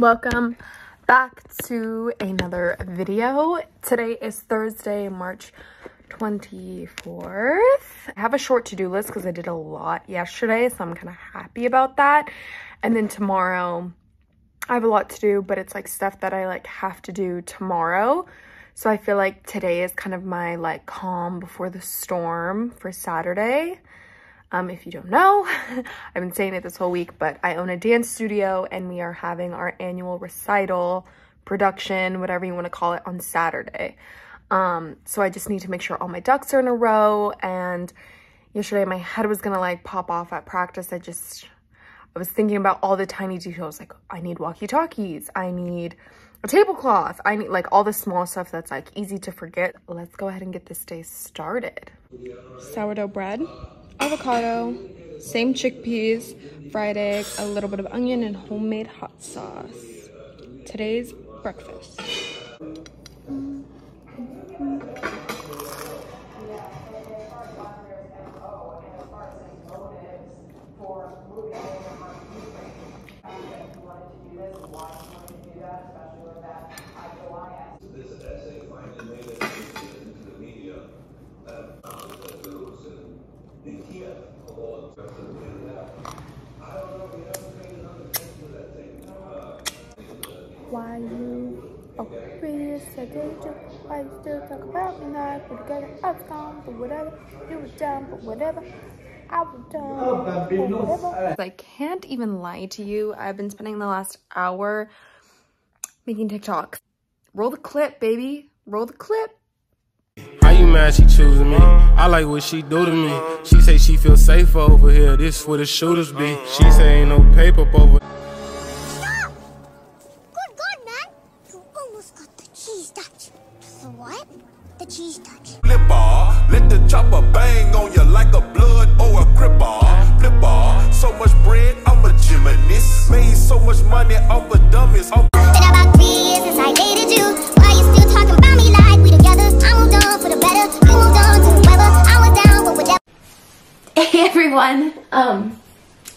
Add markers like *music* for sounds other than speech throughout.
welcome back to another video. Today is thursday march 24th i have a short to-do list because i did a lot yesterday so i'm kind of happy about that. And then tomorrow i have a lot to do but it's like stuff that i like have to do tomorrow. So i feel like today is kind of my like calm before the storm for saturday um, if you don't know, *laughs* I've been saying it this whole week, but I own a dance studio and we are having our annual recital, production, whatever you want to call it, on Saturday. Um, so I just need to make sure all my ducks are in a row. And yesterday my head was going to like pop off at practice. I just, I was thinking about all the tiny details. Like I need walkie-talkies. I need a tablecloth. I need like all the small stuff that's like easy to forget. Let's go ahead and get this day started. Sourdough bread avocado, same chickpeas, fried egg, a little bit of onion, and homemade hot sauce. Today's breakfast. Why you always said you why you still talk about me like we're together? I was gone, but whatever. You were down, but whatever. I was down, but whatever. I can't even lie to you. I've been spending the last hour making TikToks. Roll the clip, baby. Roll the clip. How you mad she choosing me? I like what she do to me. She say she feel safe over here. This where the shooters be. She say ain't no paper over. Um,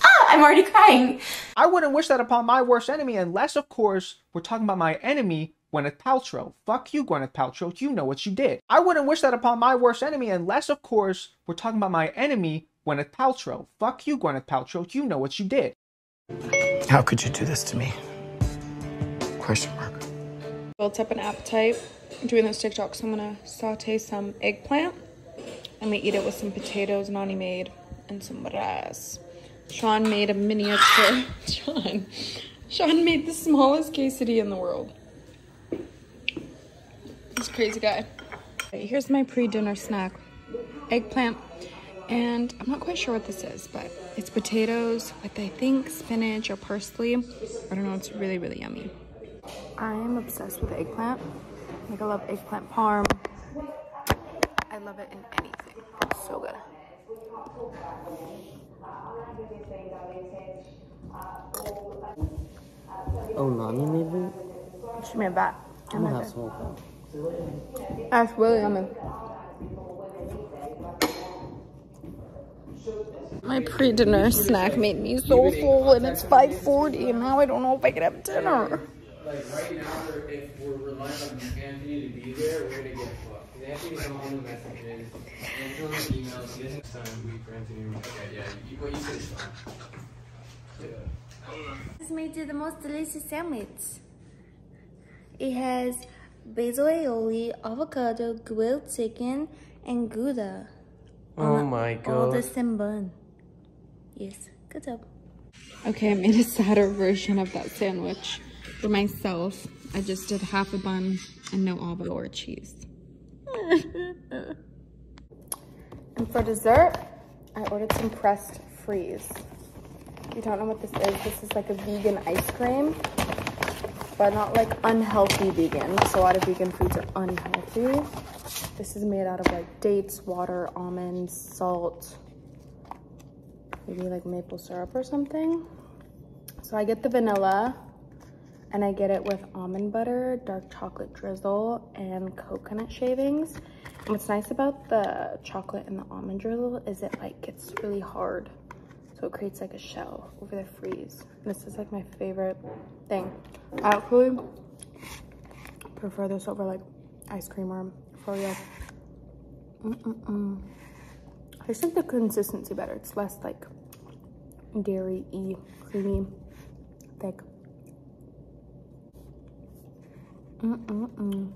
oh, I'm already crying. I wouldn't wish that upon my worst enemy unless, of course, we're talking about my enemy, Gwyneth Paltrow. Fuck you, Gwyneth Paltrow. You know what you did. I wouldn't wish that upon my worst enemy unless, of course, we're talking about my enemy, Gwyneth Paltrow. Fuck you, Gwyneth Paltrow. You know what you did. How could you do this to me? Question mark. Built up an appetite doing those TikToks. I'm gonna saute some eggplant and we eat it with some potatoes Nani made and some rice. Sean made a miniature. *laughs* Sean. Sean made the smallest quesadilla in the world. This crazy guy. Here's my pre-dinner snack. Eggplant. And I'm not quite sure what this is, but it's potatoes with I think spinach or parsley. I don't know, it's really, really yummy. I am obsessed with eggplant. Like I love eggplant parm. I love it in anything. It's so good. Oh, Nani made me? She made that. I'm gonna have some of that. That's really yummy. My pre-dinner snack made me so full and it's 5.40 and now I don't know if I can have dinner. like right now, if we're relying on Anthony to be there, we're gonna get fucked. 'Cause Anthony's on all the messages, Anthony's on the emails. He doesn't sound weak for Anthony. Okay, yeah, you, what you said is fine. Yeah. This made you the most delicious sandwich. It has basil aioli, avocado, grilled chicken, and gouda. Oh my All the god. same bun. Yes, good job. Okay, I made a sadder version of that sandwich for myself. I just did half a bun and no avocado or cheese. *laughs* and for dessert, I ordered some pressed freeze. If you don't know what this is, this is like a vegan ice cream, but not like unhealthy vegan. So a lot of vegan foods are unhealthy. This is made out of like dates, water, almonds, salt, maybe like maple syrup or something. So I get the vanilla and I get it with almond butter, dark chocolate drizzle, and coconut shavings. And what's nice about the chocolate and the almond drizzle is it like gets really hard. So it creates like a shell over the freeze. This is like my favorite thing. I actually prefer this over like ice cream or froyo. Mm-mm-mm. I just think the consistency better. It's less like dairy-y, creamy, thick. Yummy, yummy,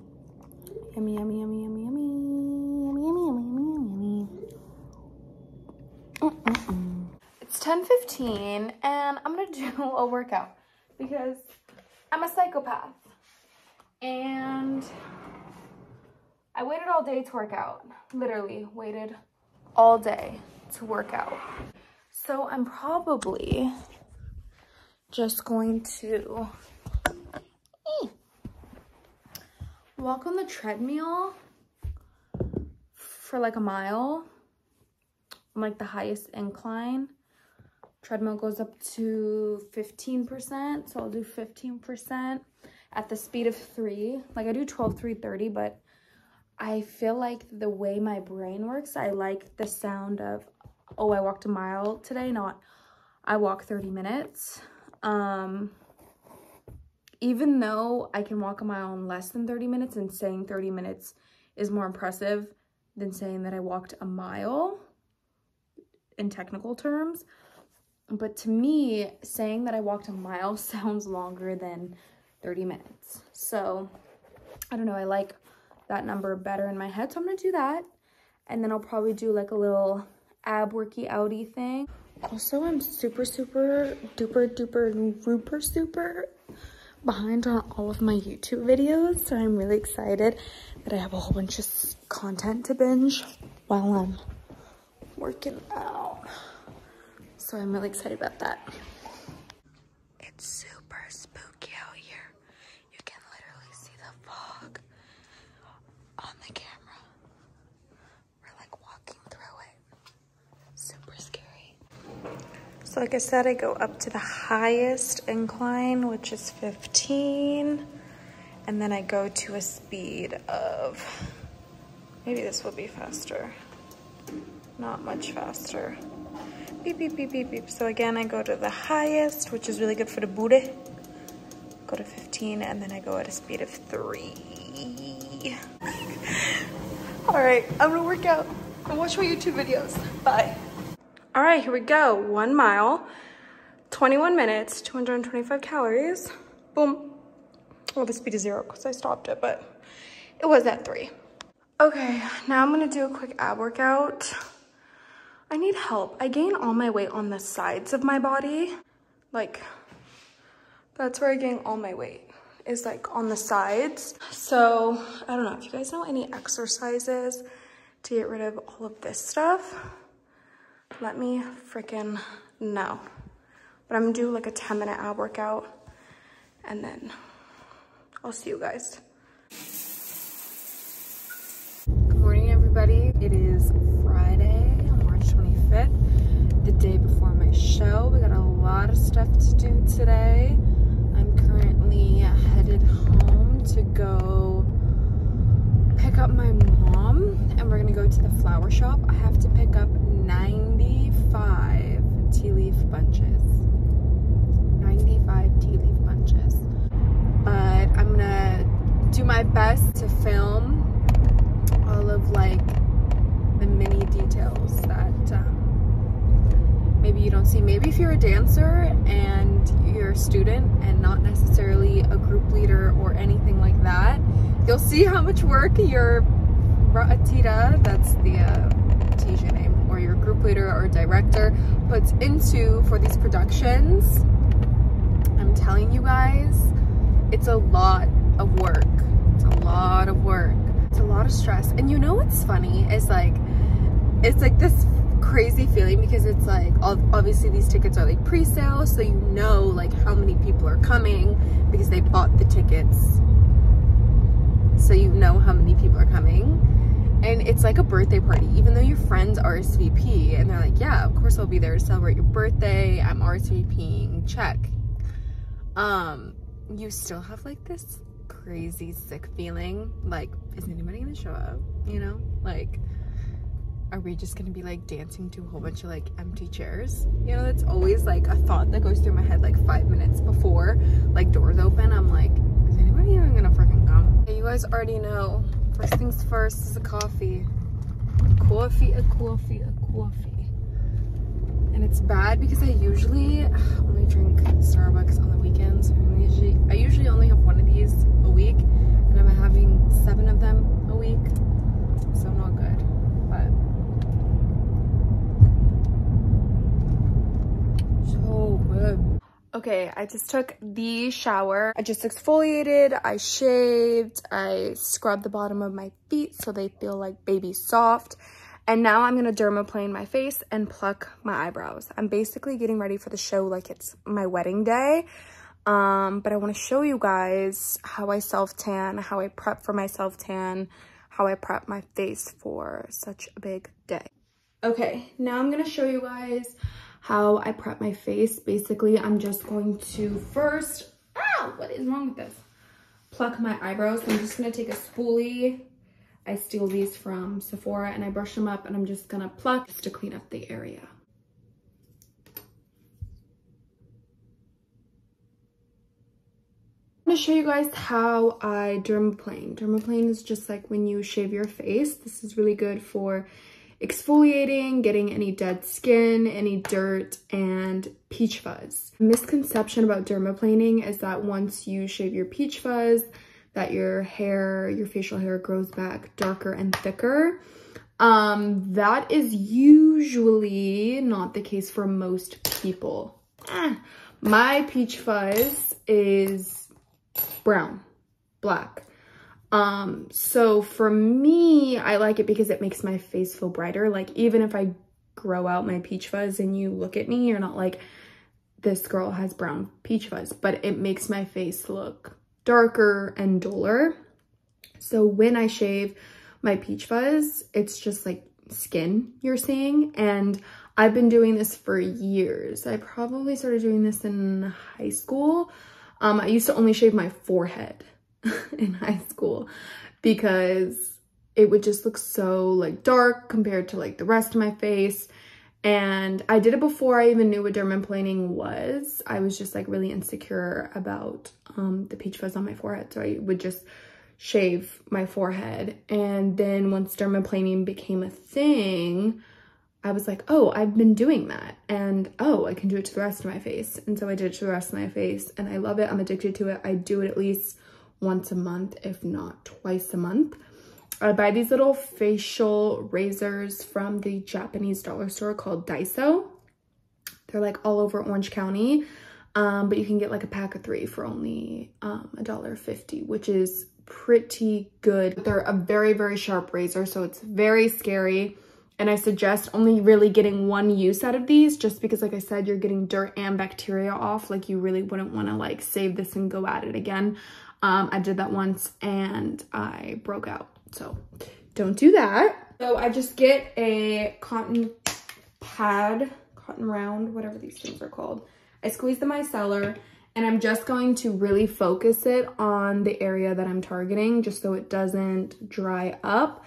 yummy, yummy, yummy. Yummy, yummy, yummy, yummy, yummy. It's 10.15 and I'm gonna do a workout because I'm a psychopath. And I waited all day to work out. Literally waited all day to work out. So I'm probably just going to eh, walk on the treadmill for like a mile on like the highest incline. Treadmill goes up to 15%, so I'll do 15% at the speed of three. Like I do 12, 3, 30, but I feel like the way my brain works, I like the sound of, oh, I walked a mile today, not I walk 30 minutes. Um, even though I can walk a mile in less than 30 minutes and saying 30 minutes is more impressive than saying that I walked a mile in technical terms. But to me, saying that I walked a mile *laughs* sounds longer than 30 minutes. So I don't know, I like that number better in my head. So I'm gonna do that. And then I'll probably do like a little ab worky outy thing. Also, I'm super, super duper duper rooper super behind on all of my YouTube videos. So I'm really excited that I have a whole bunch of content to binge while I'm working out. So I'm really excited about that. It's super spooky out here. You can literally see the fog on the camera. We're like walking through it. Super scary. Like I said, I go up to the highest incline, which is 15. And then I go to a speed of, maybe this will be faster. Not much faster. Beep, beep, beep, beep, beep. So again, I go to the highest, which is really good for the booty. Go to 15, and then I go at a speed of three. *laughs* All right, I'm gonna work out and watch my YouTube videos. Bye. All right, here we go. One mile, 21 minutes, 225 calories. Boom. Well, the speed is zero because I stopped it, but it was at three. Okay, now I'm gonna do a quick ab workout. I need help. I gain all my weight on the sides of my body. Like, that's where I gain all my weight is like on the sides. So I don't know if you guys know any exercises to get rid of all of this stuff. Let me freaking know. But I'm gonna do like a 10 minute ab workout and then I'll see you guys. Good morning everybody. It is Friday, March 25th, the day before my show. We got a lot of stuff to do today. I'm currently headed home to go pick up my mom and we're gonna go to the flower shop. I have to pick up 95 tea leaf bunches. 95 tea leaf bunches. But I'm gonna do my best to film all of like the mini details that um, maybe you don't see. Maybe if you're a dancer and you're a student and not necessarily a group leader or anything like that, you'll see how much work your Tita, that's the uh, Tisha name, or your group leader or director puts into for these productions. I'm telling you guys, it's a lot of work. It's a lot of work. It's a lot of stress. And you know what's funny is like, it's like this crazy feeling because it's like, obviously these tickets are like pre-sale. So you know like how many people are coming because they bought the tickets. So you know how many people are coming. And it's like a birthday party, even though your friends RSVP and they're like, yeah, of course I'll be there to celebrate your birthday. I'm RSVPing, check. Um, you still have like this crazy sick feeling like is anybody gonna show up you know like are we just gonna be like dancing to a whole bunch of like empty chairs? You know, that's always like a thought that goes through my head like five minutes before like doors open. I'm like, is anybody even gonna freaking come? You guys already know. First things first is a coffee. Coffee, a coffee, a coffee. And it's bad because I usually *sighs* only drink Starbucks on the weekends. I usually, I usually only have one of these a week and I'm having seven of them a week. So I'm not good, but so good. Okay, I just took the shower. I just exfoliated, I shaved, I scrubbed the bottom of my feet so they feel like baby soft. And now I'm gonna dermaplane my face and pluck my eyebrows. I'm basically getting ready for the show like it's my wedding day. Um, but I wanna show you guys how I self-tan, how I prep for my self-tan, how I prep my face for such a big day. Okay, now I'm gonna show you guys how I prep my face. Basically, I'm just going to first, ah, what is wrong with this? Pluck my eyebrows. I'm just gonna take a spoolie. I steal these from Sephora and I brush them up and I'm just gonna pluck just to clean up the area. I'm gonna show you guys how I dermaplane. Dermaplane is just like when you shave your face. This is really good for exfoliating, getting any dead skin, any dirt, and peach fuzz. Misconception about dermaplaning is that once you shave your peach fuzz, that your hair, your facial hair grows back darker and thicker. Um, that is usually not the case for most people. Ah, my peach fuzz is brown, black. Um, so for me, I like it because it makes my face feel brighter. Like even if I grow out my peach fuzz and you look at me, you're not like, this girl has brown peach fuzz, but it makes my face look darker and duller. So when I shave my peach fuzz, it's just like skin you're seeing. And I've been doing this for years. I probably started doing this in high school. Um, I used to only shave my forehead *laughs* in high school because it would just look so like dark compared to like the rest of my face. And I did it before I even knew what dermaplaning was. I was just like really insecure about um, the peach fuzz on my forehead. So I would just shave my forehead. And then once dermaplaning became a thing, I was like, oh, I've been doing that. And oh, I can do it to the rest of my face. And so I did it to the rest of my face and I love it. I'm addicted to it. I do it at least once a month, if not twice a month. I buy these little facial razors from the Japanese dollar store called Daiso. They're like all over Orange County, um, but you can get like a pack of three for only um, a dollar fifty, which is pretty good. They're a very, very sharp razor, so it's very scary. And I suggest only really getting one use out of these just because like I said, you're getting dirt and bacteria off. Like you really wouldn't want to like save this and go at it again. Um, I did that once and I broke out. So don't do that. So I just get a cotton pad, cotton round, whatever these things are called. I squeeze the micellar and I'm just going to really focus it on the area that I'm targeting just so it doesn't dry up.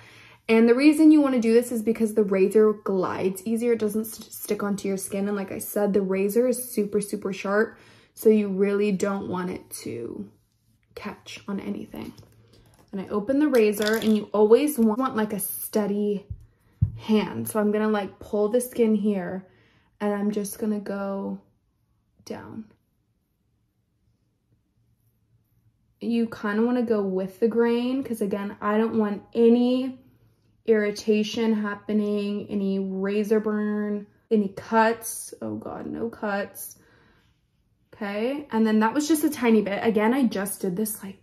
And the reason you want to do this is because the razor glides easier. It doesn't st stick onto your skin. And like I said, the razor is super, super sharp. So you really don't want it to catch on anything. And I open the razor and you always want, like a steady hand. So I'm to like pull the skin here and I'm just to go down. You kind of want to go with the grain because again, I don't want any irritation happening, any razor burn, any cuts. Oh God, no cuts. Okay, and then that was just a tiny bit. Again, I just did this like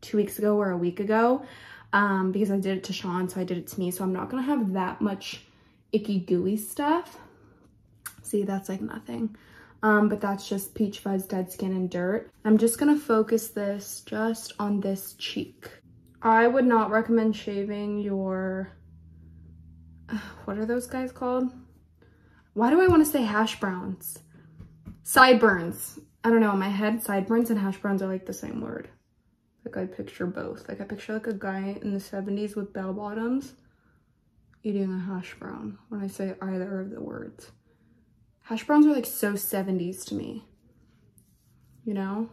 two weeks ago or a week ago um, because I did it to Sean, so I did it to me. So I'm not gonna have that much icky gooey stuff. See, that's like nothing. Um, but that's just peach fuzz, dead skin, and dirt. I'm just gonna focus this just on this cheek. I would not recommend shaving your, *sighs* what are those guys called? Why do I want to say hash browns? Sideburns. I don't know, in my head, sideburns and hash browns are like the same word. Like I picture both. Like I picture like a guy in the 70s with bell bottoms. eating a hash brown when I say either of the words. Hash browns are like so 70s to me, you know?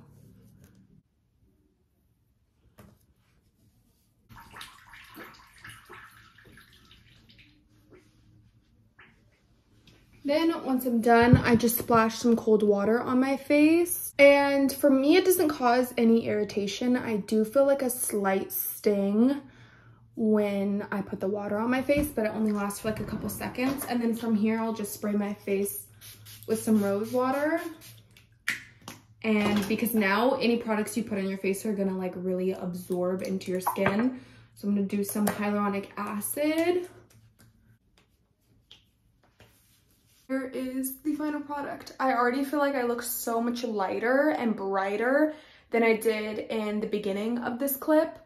Then once I'm done, I just splash some cold water on my face. And for me, it doesn't cause any irritation. I do feel like a slight sting when I put the water on my face, but it only lasts for like a couple seconds. And then from here, I'll just spray my face with some rose water. And because now any products you put on your face are gonna like really absorb into your skin. So I'm gonna do some hyaluronic acid. Here is the final product. I already feel like I look so much lighter and brighter than I did in the beginning of this clip.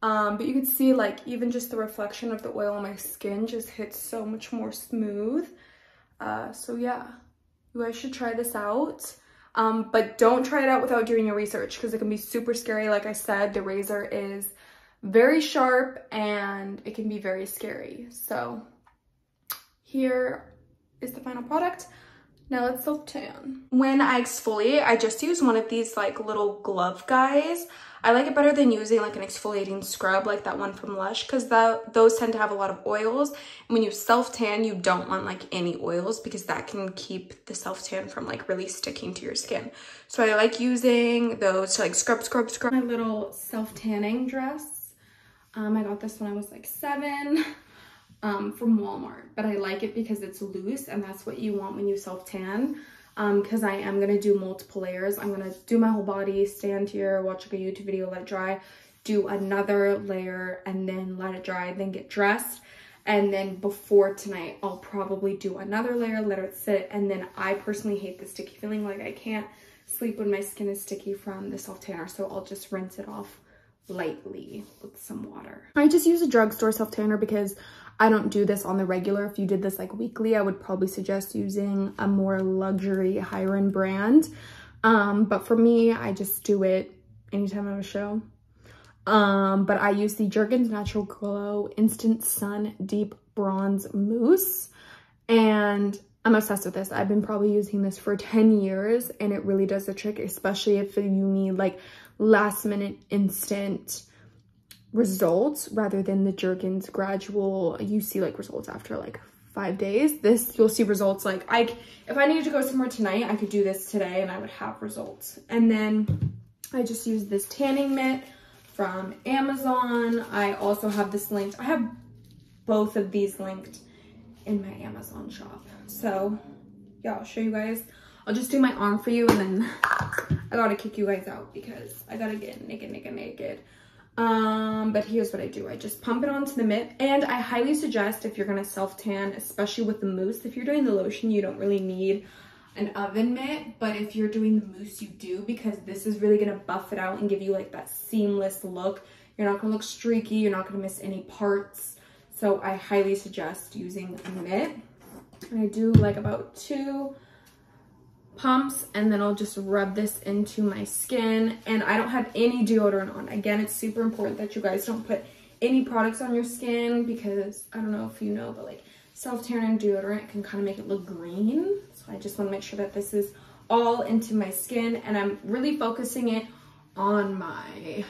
Um, but you can see like even just the reflection of the oil on my skin just hits so much more smooth. Uh, so yeah, you guys should try this out. Um, but don't try it out without doing your research because it can be super scary. Like I said, the razor is very sharp and it can be very scary. So here is the final product. Now let's self tan. When I exfoliate, I just use one of these like little glove guys. I like it better than using like an exfoliating scrub like that one from Lush because those tend to have a lot of oils. And when you self tan, you don't want like any oils because that can keep the self tan from like really sticking to your skin. So I like using those to like scrub, scrub, scrub. My little self tanning dress. Um, I got this when I was like seven *laughs* um, from Walmart, but I like it because it's loose and that's what you want when you self tan. Because um, I am going to do multiple layers. I'm going to do my whole body, stand here, watch like a YouTube video, let it dry, do another layer and then let it dry, then get dressed. And then before tonight, I'll probably do another layer, let it sit. And then I personally hate the sticky feeling. Like I can't sleep when my skin is sticky from the self tanner. So I'll just rinse it off lightly with some water. I just use a drugstore self tanner because I don't do this on the regular. If you did this like weekly, I would probably suggest using a more luxury higher end brand. Um, but for me, I just do it anytime I have a show. Um, but I use the Jergens Natural Glow Instant Sun Deep Bronze Mousse. And I'm obsessed with this. I've been probably using this for 10 years and it really does the trick, especially if you need like last minute instant results rather than the Jergens gradual, you see like results after like five days. This, you'll see results like, I, if I needed to go somewhere tonight, I could do this today and I would have results. And then I just use this tanning mitt from Amazon. I also have this linked. I have both of these linked in my Amazon shop. So yeah, I'll show you guys. I'll just do my arm for you and then I gotta kick you guys out because I gotta get naked, naked, naked. Um, but here's what I do. I just pump it onto the mitt and I highly suggest if you're gonna self tan, especially with the mousse, if you're doing the lotion, you don't really need an oven mitt, but if you're doing the mousse, you do because this is really gonna buff it out and give you like that seamless look. You're not gonna look streaky, you're not gonna miss any parts. So I highly suggest using a mitt. And I do like about two pumps and then I'll just rub this into my skin and I don't have any deodorant on. Again, it's super important that you guys don't put any products on your skin because I don't know if you know, but like self-tanning deodorant can kind of make it look green. So I just want to make sure that this is all into my skin and I'm really focusing it on my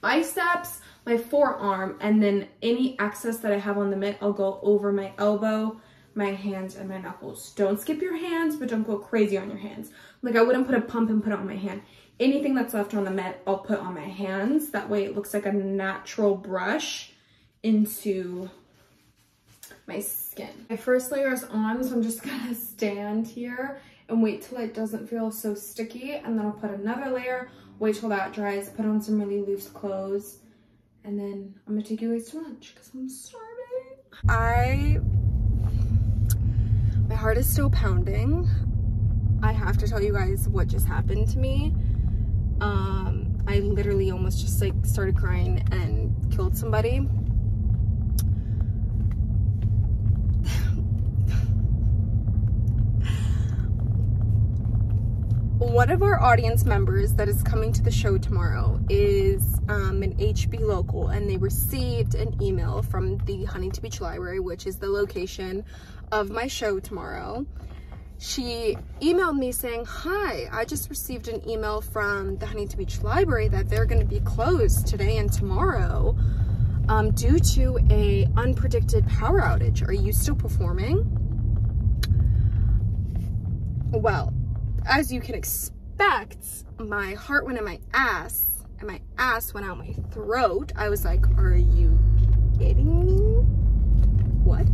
biceps, my forearm, and then any excess that I have on the mitt, I'll go over my elbow my hands and my knuckles. Don't skip your hands, but don't go crazy on your hands. Like I wouldn't put a pump and put it on my hand. Anything that's left on the mat, I'll put on my hands. That way it looks like a natural brush into my skin. My first layer is on, so I'm just *laughs* gonna stand here and wait till it doesn't feel so sticky. And then I'll put another layer, wait till that dries, put on some really loose clothes. And then I'm gonna take you guys to lunch because I'm starving. I my heart is still pounding. I have to tell you guys what just happened to me. Um, I literally almost just like started crying and killed somebody. One of our audience members that is coming to the show tomorrow is um, an HB local and they received an email from the Huntington Beach Library, which is the location of my show tomorrow. She emailed me saying, hi, I just received an email from the Huntington Beach Library that they're gonna be closed today and tomorrow um, due to a unpredicted power outage. Are you still performing? Well, as you can expect, my heart went in my ass and my ass went out my throat. I was like, are you kidding me? What?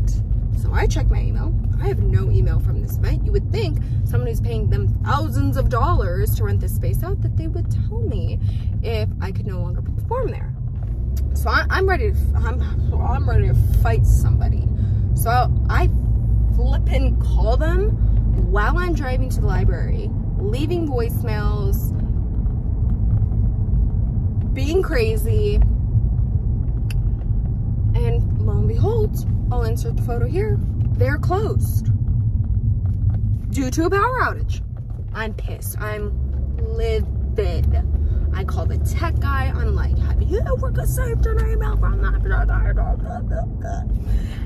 So I checked my email. I have no email from this event. You would think someone who's paying them thousands of dollars to rent this space out that they would tell me if I could no longer perform there. So I, am ready to, I'm, I'm ready to fight somebody. So I flip and call them while I'm driving to the library, leaving voicemails, being crazy, and lo and behold, I'll insert the photo here. They're closed due to a power outage. I'm pissed. I'm livid. I call the tech guy. I'm like, have you ever received an email from that?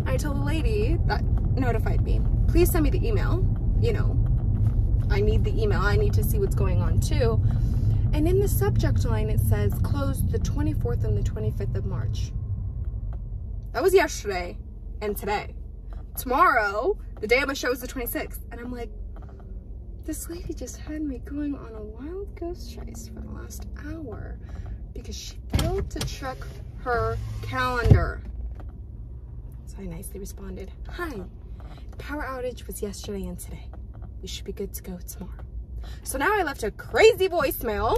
I told the lady that notified me, please send me the email. You know, I need the email. I need to see what's going on too. And in the subject line, it says closed the 24th and the 25th of March. That was yesterday and today. Tomorrow, the day of my show is the 26th. And I'm like, this lady just had me going on a wild goose chase for the last hour because she failed to check her calendar. So I nicely responded, hi, power outage was yesterday and today. We should be good to go tomorrow. So now I left a crazy voicemail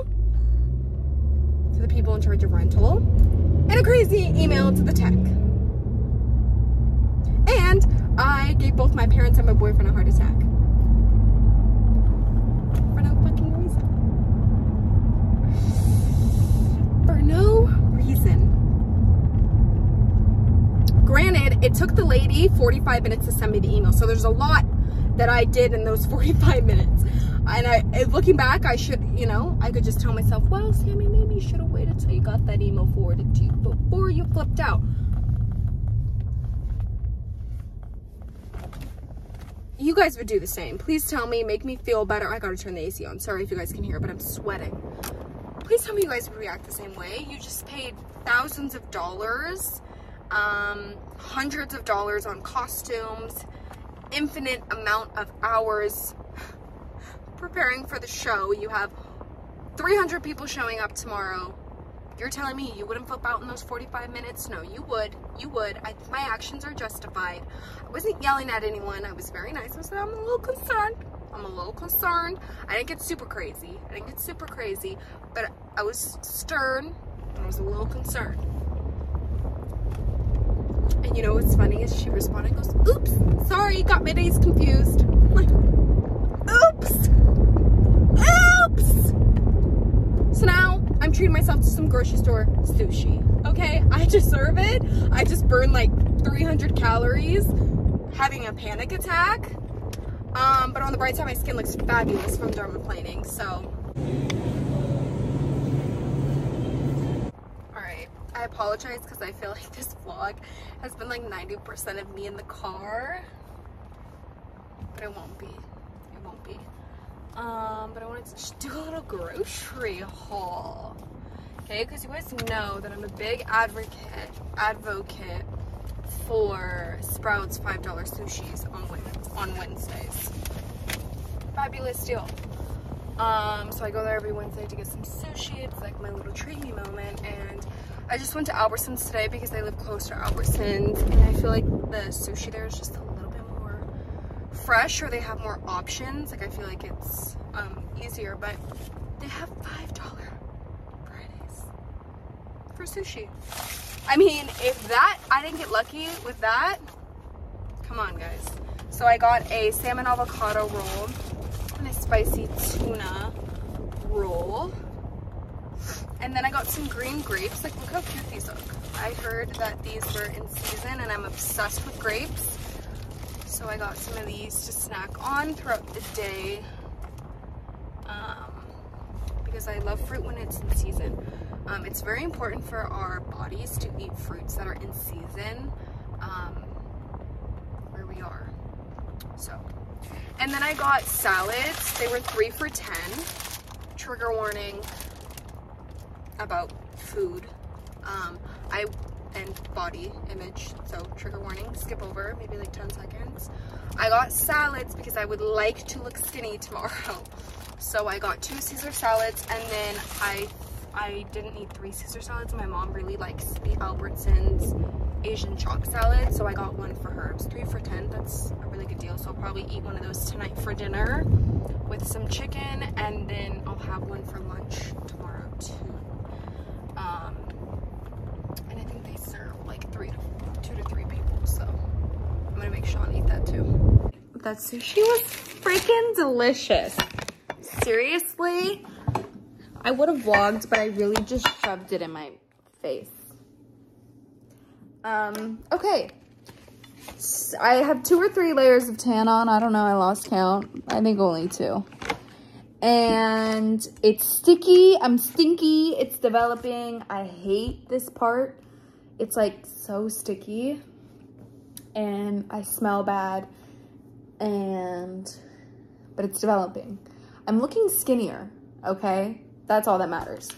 to the people in charge of rental and a crazy email to the tech. And I gave both my parents and my boyfriend a heart attack. For no fucking reason. For no reason. Granted, it took the lady 45 minutes to send me the email, so there's a lot that I did in those *laughs* 45 minutes. And I, looking back, I should, you know, I could just tell myself, well, Sammy, maybe you should have waited till you got that email forwarded to you before you flipped out. you guys would do the same. Please tell me, make me feel better. I gotta turn the AC on. Sorry if you guys can hear, but I'm sweating. Please tell me you guys would react the same way. You just paid thousands of dollars, um, hundreds of dollars on costumes, infinite amount of hours *sighs* preparing for the show. You have 300 people showing up tomorrow. You're telling me you wouldn't flip out in those 45 minutes? No, you would. You would. I, my actions are justified. I wasn't yelling at anyone. I was very nice. I said, I'm a little concerned. I'm a little concerned. I didn't get super crazy. I didn't get super crazy, but I was stern. I was a little concerned. And you know what's funny is she responded goes, oops, sorry, got my days confused. I'm like, oops, oops. So now I'm treating myself to some grocery store sushi. Okay, *laughs* I deserve it. I just burned like 300 calories having a panic attack. Um, but on the bright side, my skin looks fabulous from dermaplaning, so. I apologize because I feel like this vlog has been like 90% of me in the car. But it won't be. It won't be. Um, but I wanted to just do a little grocery haul. Okay, because you guys know that I'm a big advocate advocate for Sprouts $5 sushis on on Wednesdays. Fabulous deal. Um, so I go there every Wednesday to get some sushi. It's like my little treaty moment. And I just went to Albertsons today because I live close to Albertsons. And I feel like the sushi there is just a little bit more fresh or they have more options. Like I feel like it's um, easier, but they have $5 Fridays for sushi. I mean, if that, I didn't get lucky with that, come on guys. So I got a salmon avocado roll and a spicy tuna roll. And then I got some green grapes. Like, look how cute these look. I heard that these were in season and I'm obsessed with grapes. So I got some of these to snack on throughout the day. Um, because I love fruit when it's in season. Um, it's very important for our bodies to eat fruits that are in season um, where we are. So, and then I got salads. They were three for 10. Trigger warning about food. Um, I and body image. So trigger warning, skip over, maybe like 10 seconds. I got salads because I would like to look skinny tomorrow. *laughs* So I got two Caesar salads and then I I didn't eat three Caesar salads. My mom really likes the Albertsons Asian chalk salad. So I got one for her. It was three for 10. That's a really good deal. So I'll probably eat one of those tonight for dinner with some chicken and then I'll have one for lunch tomorrow too. Um, and I think they serve like three to two to three people. So I'm gonna make Sean eat that too. That sushi was freaking delicious. Seriously, I would have vlogged, but I really just shoved it in my face. Um, okay. I have two or three layers of tan on. I don't know. I lost count. I think only two. And it's sticky. I'm stinky. It's developing. I hate this part. It's like so sticky. And I smell bad. And, but it's developing. I'm looking skinnier, okay? That's all that matters.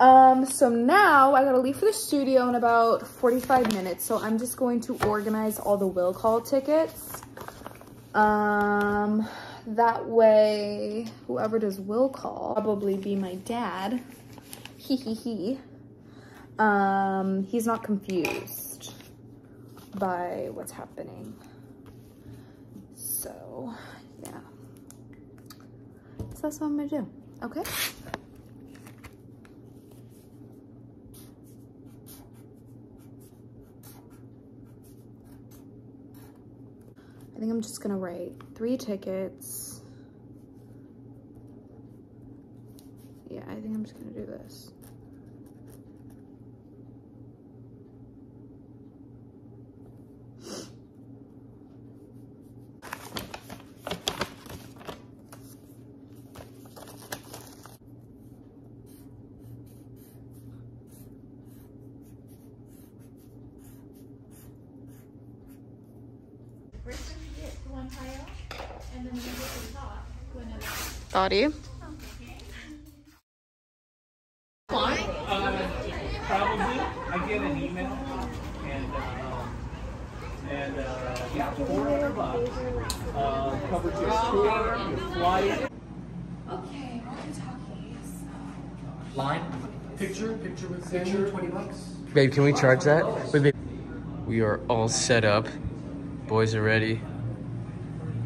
Um, so now I gotta leave for the studio in about 45 minutes. So I'm just going to organize all the will call tickets. Um, that way, whoever does will call, probably be my dad. He he he. Um, he's not confused by what's happening. So, yeah. So that's what I'm gonna do, okay? I think I'm just gonna write three tickets. Yeah, I think I'm just gonna do this. Dottie. Probably. I get an email and, um, and, uh, yeah, four hundred bucks. Uh, covers your tour, your flight. Okay, walkie-talkies. Line? Picture? Picture with Picture, 20 bucks. Babe, can we charge that? Wait, babe. We are all set up. Boys are ready.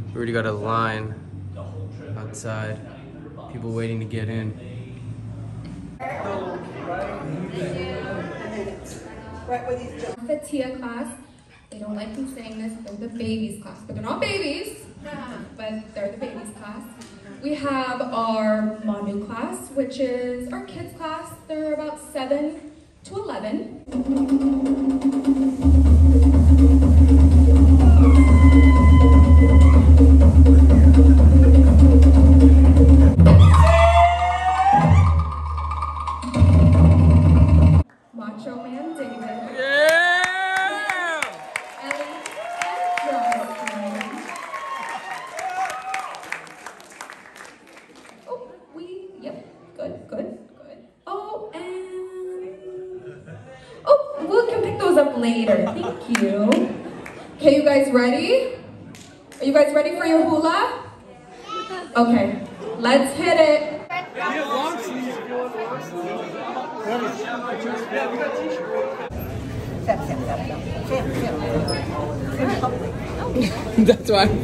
We already got a line outside. People waiting to get in. Fatia class. They don't like me saying this, they're the babies class, but they're not babies, but they're the babies class. We have our Manu class, which is our kids class. They're about 7 to 11.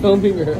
I'm filming her.